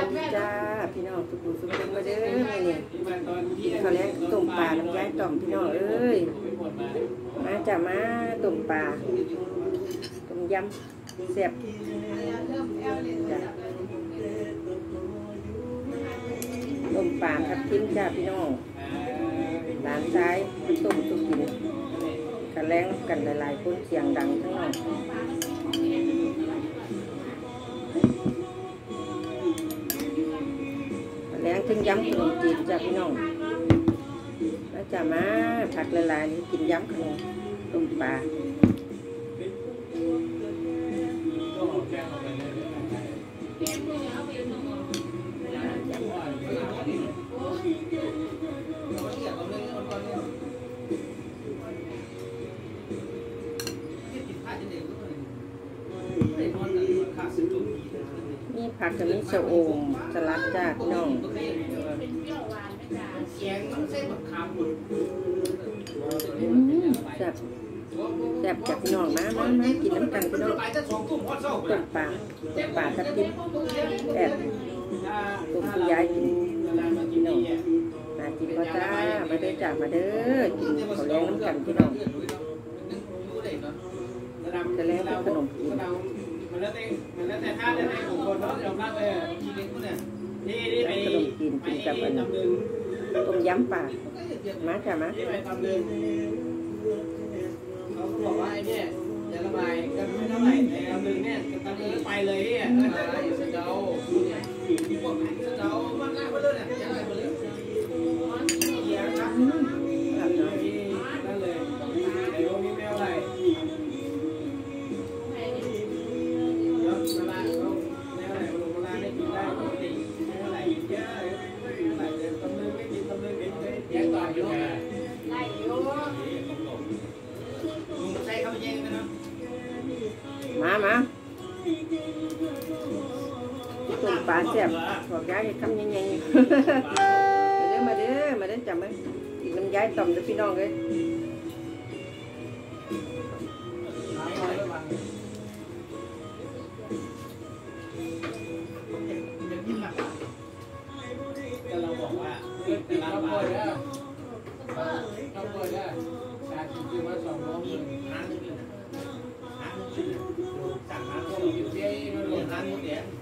ดีจ้าพี่น้องทุกผู้สุขคนมาเด้อมื้อนี้กินข้าวแลงต้มปลาน้ำยายต่อมพี่น้องเอ้ยมาจ้ามาต้มปลาต้มยำแซ่บจ้ะต้มปลาทับทิมจ้าพี่น้องหลานซ้ายต้มสุกินข้าวแลงกันหลายๆคนเสียงดังทั้งนั้น ยำขนมจีนจ้าพี่น้องแล้วจ้ามาผักละลายนี่กินยำขนมต้มปลา ผักกับมิชะโอมสลัดจาพี่น้องอืมแซ่บแซ่บจากพี่น้องมามามากินน้ำกันพี่น้องต้มปลาต้มปลาทับทิมแซ่บต้มคุณยายกินพี่น้องมากินก็จ้ามาเด้อจ้ามาเด้อกินข้าวแรงน้ำกันพี่น้องจะแล้วขนมจีนมันแล้วแต่มันแล้วแต่ท่าแล้วแต่ ไปขนมจีนกินกับอันต้มยำปลามาจ้ามานี่ไปตำลึงเขาบอกว่าไอ้เนี่ยจะระบายกันไม่เท่าไหร่แต่ตำลึงเนี่ยตำลึงไปเลยเนี่ยสเดาเนี่ยพวกเดามันลากไปเลยเนี่ย ปลาแซ่บบอกย้ายให้คำยังไงมาเด้อมาเด้อมาเด้อจ้ามากินน้ำยายต่อมเด้อพี่น้องเลยเราบอกว่าเป็นร้านบาเนี่ยต้องเปิดเนี่ยการกินคือว่าสองร้อยหนึ่งห้าหนึ่งห้าหนึ่งสั่งมาก็อยู่ที่มันรวมห้าหนึ่งเนี่ยวันพระใครหรองสั่งไปอาหารใหญ่ไข่ก็จะเป็น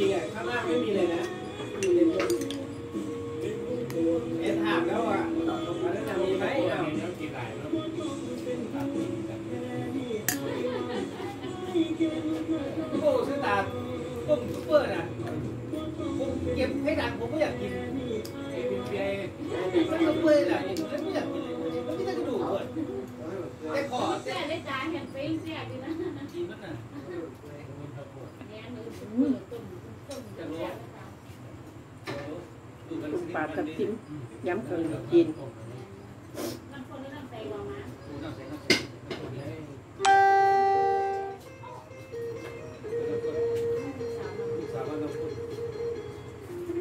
ริงๆอะข้างล่างไม่มีเลยนะอยู่ในบนเอ็นถามแล้วอะมันจะมีไหมอะโอ้ซื้อตาต้มซุปเปอร์น่ะผมเก็บให้ดังผมก็อยากกินเอ้ยเป็นเบียร์มันก็เปื่อยแหละมันไม่อยากกินมันไม่ได้กระดูกเปิดแต่ขอแต่ Xe lấy trái hẹn phê xe đi đó กินมันะ ปลาทับทิมยำขนมจีน Năm con nó làm tay vào má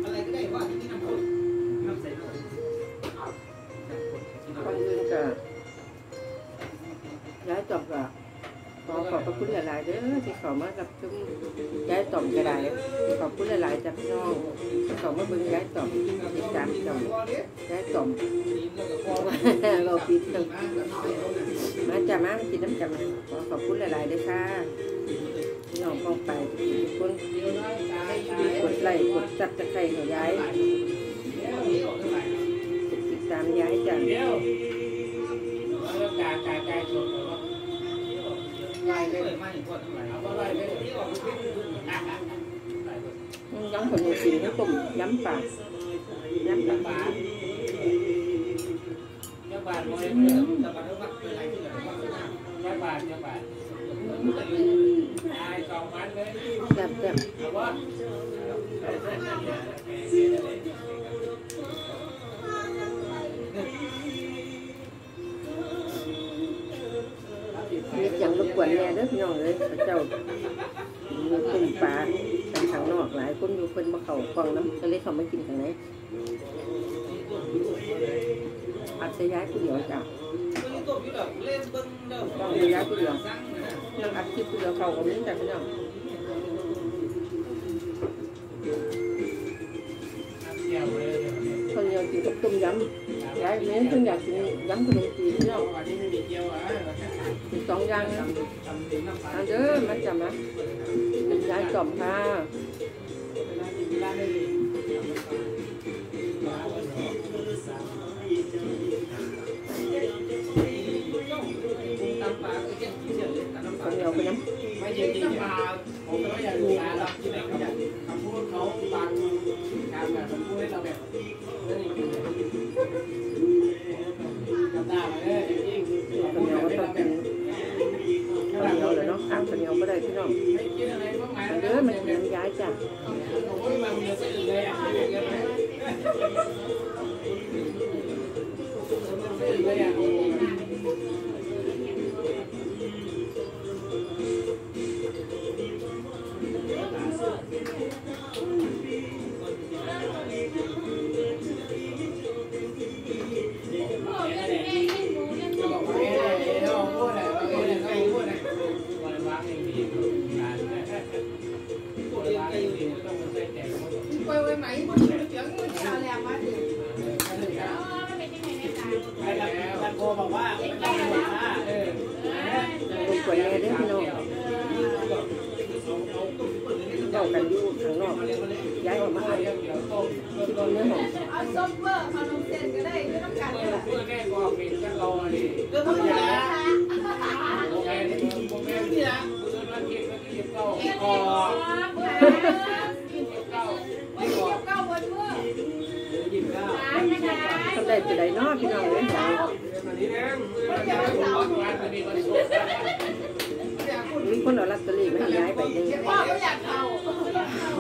อะไรก็ได้ว่าที่น้ำข้นน้ำใสหน่อยก่อนอื่นก็ย้ายตอมก็ขอขอบพระคุณหลายๆเด้อที่เขามารับชมย้ายต่อมก็ไดขอบคุณหลายๆจากพี่น้อง เขามาเบิ่งย้ายต่อมติดตามต่อมย้ายต่อมเราปิดตึงมาจามามากินน้ำจ้ามาขอขอบคุณหลายๆด้วยค่ะพี่น้องกองไปทุกคนกดไลค์กดซับตะไคร้ให้ย้ายติดตามย้ายจ้าเดี๋ยวแล้วกากากาชนไล่เลยไม่ถึงคนเอาว่าไล่ได้เลยที่ออกเป็น ย้ำขนมจีนทั้งต้มย้ำปลาย้ำปลาบาทยักบาทมอยเพื่อนแต่บาทเท่ากับเป็นไรที่เหลือว่าเป็นหน้ายักบาทจะไปตายสองวันเลยแซ่บแซ่บเอาวะมีอย่างรบกวนแน่เด้อพี่น้องเลยพระเจ้ามีตุ่มปลากันข้างนอกหลายคนอยู่เพิ่นมาเข้ากล่องน้ำก็เลยเขาไมากินข้างในอัดใส่ย้ายผู้เดียวจ้ะต้องใส่ย้ายผู้เดียวยังอัดคลิปผู้เดียวเขาก็มีแต่พี่น้องเกี่ยวคนเดียวกินกับต้มยำย้ายเน้นเพิ่นอยากกินยำขนมจีนพี่น้องวันนี้ไม่มีเกี่ยวอะสองอย่างนะทำถึงน้ำปลาเด้อมาจับนะย้ายจอมค่ะ ริงจริงมาผมก็อยากดูนะรับที่ไหนก็อยากคำพูดเขาบางการแบบคำพูดให้เราแบบนั่นเองจำได้เลยจริงำคนเดียวก็ต้องกินคนเดียวเลยเนาะขาดคนเดียวก็ได้พี่น้องไม่กินอะไรบ้างไหมเอาเด้อมากินน้ำย้ายจ้ะโอ้ยมันมีสิ่งเลยอะเลยอะ เจ้ากันอยู่ข้างนอกย้ายออกมาให้ที่กินเนื้หอมเอาซอฟเวอร์ขนมเส้นก็ได้ไม่ต้องการเลยเพื่อแก้ความเป็นกันรอดิเรื่องมันเนี่ยโอเคโอเคนี่นะเพื่อนมาเก็บมาเก็บเก้าคอเบื่อเก้าวันนี้เก้าวันเมื่อหยิบเก้าร้านนะคะทำได้จะได้นาะพี่น้องเอ้ยจ้ะมาดีนะมันจะมาสาววันนี้วันศุกร์มีคนเอาลอตเตอรี่มาให้ย้ายไปหนึงพ่อก็อยากเข้าก็อยากว่าอยากเที่ยวไปไหนเด็กออกก็เพื่อมันบอกยัง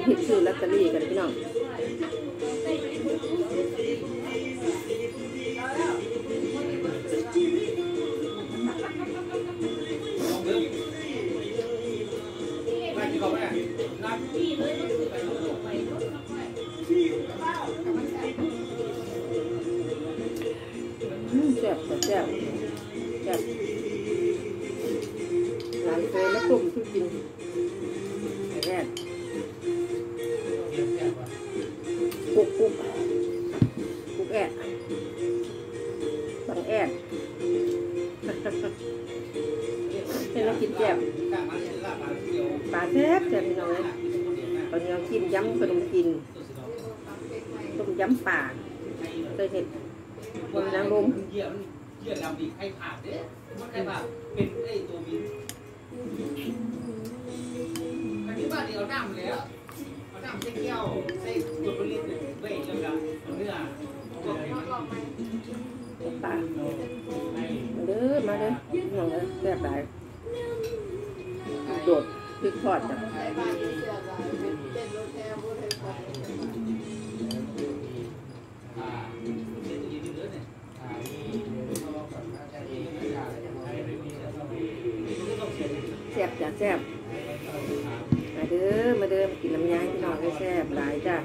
กันฮิตซื้อลอตเตอรี่กันพี่น้องลองดูไม่กี่คนเนี่ยนับนี่เลยก็คือไปรถลงไปรถมาไปอืมแซ่บแต่แซ่บแซ่บหลานเคยแล้วกลุ่มทุกกิน ปลาแซ่บแซ่บพี่น้องเลยตอนนี้เรากินยำขนมจีนต้มยำป่าเคยเห็นบนนางรมเหยียบเหยียบลำดีให้ขาดเด้มันได้แบบเป็นไอ้ตัวบินอันนี้บ้านเดียวน้ำแล้วเอาน้ำใส่แก้วใส่ขวดผลิตเนี่ยเว้ยแล้วก็เนื้อพวกนี้ปลามาเด้อมาเด้อพี่น้องเลยแซ่บหลายโดดพริกทอดจ้ะไปบ้านที่เสียใจเป็นรถแอร์บนไฟฟ้าอ่าเส้นตัวยืดเนื้อเนี่ยอ่านี่เขาบอกกับอาจารย์เองนะเสียแซ่บจ้ะแซ่บมาเด้อมาเด้อกินน้ำยาพี่น้องเลยแซ่บหลายจ้ะ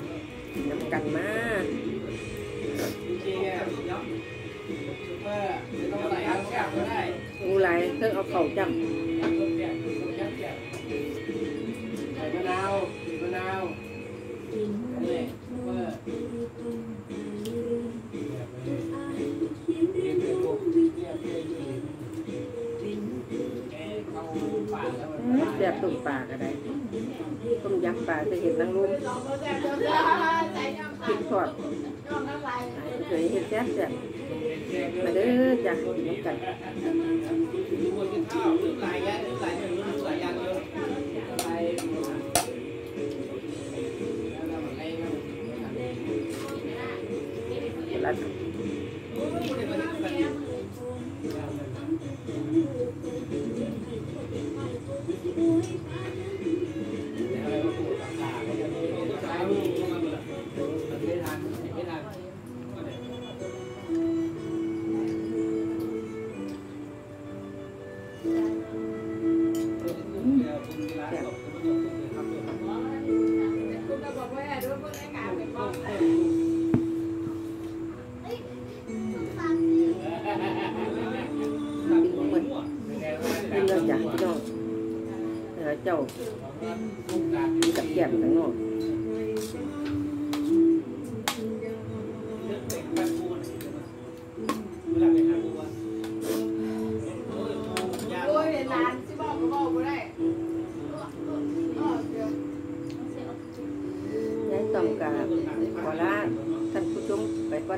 กินน้ำกันมาจริ งูไหลเพิ่งเอาเข่าจับใส่มะนาวบีบมะนาวนี่แบบตุ่มปลาก็ไรต้มยักปลาจะเห็นนังลุ่มกินสดเคยเห็นแซ่บแซ่บ มาเด้อจ้ะกินน้ำกันคน เจ้าเออเจ้าจับแก้มข้างนอก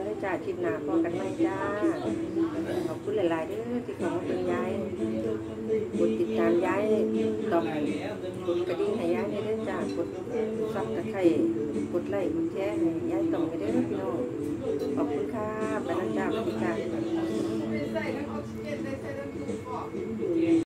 ด้จ้าคลิปหนาพอกันไหมจ้า ขอบคุณหลาย ๆเด้อที่ขอมาเป็นย้ายกดติดตามย้ายต่อมกระดิ่งให้ยายได้เด้อจ้ากดซับตะไคร่กดไลค์กดแชร์ให้ยายต่อมกันเด้อพี่น้องขอบคุณค่ะไปแล้วจ้าไปจ้า